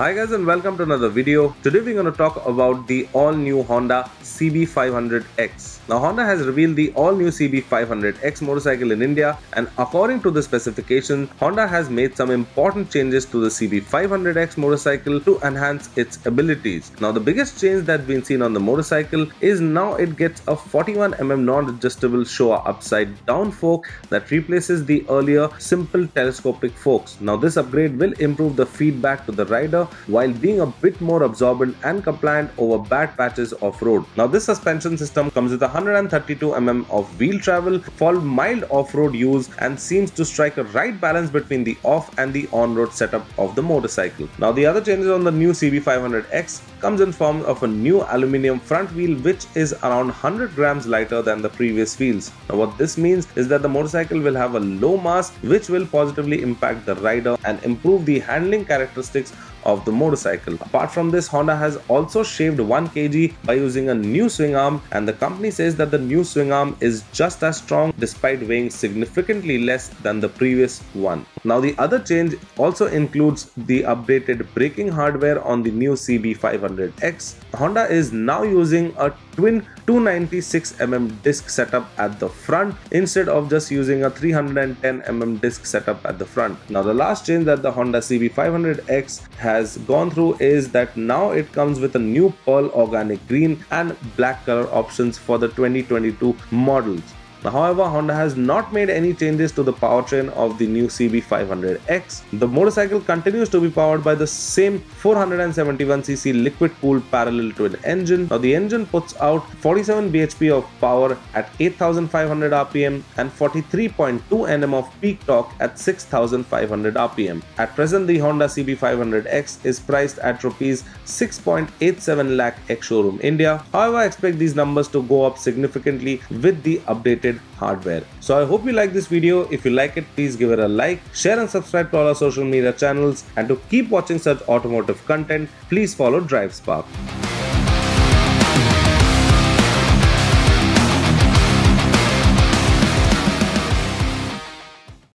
Hi guys and welcome to another video. Today we're going to talk about the all new Honda CB500X. Now Honda has revealed the all new CB500X motorcycle in India and according to the specification, Honda has made some important changes to the CB500X motorcycle to enhance its abilities. Now the biggest change that's been seen on the motorcycle is now it gets a 41mm non-adjustable Showa upside down fork that replaces the earlier simple telescopic forks. Now this upgrade will improve the feedback to the rider while being a bit more absorbent and compliant over bad patches off-road. Now this suspension system comes with 132mm of wheel travel for mild off-road use and seems to strike a right balance between the off and the on-road setup of the motorcycle. Now the other changes on the new CB500X comes in form of a new aluminium front wheel which is around 100 grams lighter than the previous wheels. Now what this means is that the motorcycle will have a low mass which will positively impact the rider and improve the handling characteristics of the motorcycle. Apart from this, Honda has also shaved 1 kg by using a new swing arm and the company says that the new swing arm is just as strong despite weighing significantly less than the previous one. Now the other change also includes the updated braking hardware on the new CB500X. Honda is now using a twin 296mm disc setup at the front instead of just using a 310mm disc setup at the front. Now the last change that the Honda CB500X has gone through is that now it comes with a new pearl organic green and black color options for the 2022 models. Now, however, Honda has not made any changes to the powertrain of the new CB500X. The motorcycle continues to be powered by the same 471cc liquid cooled parallel twin engine. Now, the engine puts out 47 bhp of power at 8500 rpm and 43.2 Nm of peak torque at 6500 rpm. At present, the Honda CB500X is priced at rupees 6.87 lakh ex showroom India. However, I expect these numbers to go up significantly with the updated hardware. So I hope you like this video. If you like it, please give it a like, share and subscribe to all our social media channels. And to keep watching such automotive content, please follow DriveSpark.